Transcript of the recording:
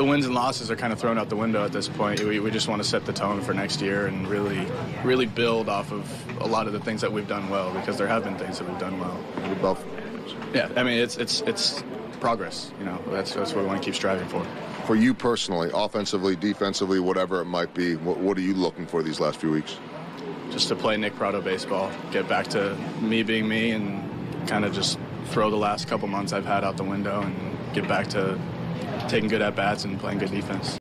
the wins and losses are kind of thrown out the window at this point. We, we just want to set the tone for next year and really, really build off of a lot of the things that we've done well because there have been things that we've done well. Yeah, I mean it's it's it's progress. You know, that's that's what we want to keep striving for. For you personally, offensively, defensively, whatever it might be, what, what are you looking for these last few weeks? Just to play Nick Pratto baseball, get back to me being me, and kind of just throw the last couple months I've had out the window and get back to taking good at bats and playing good defense.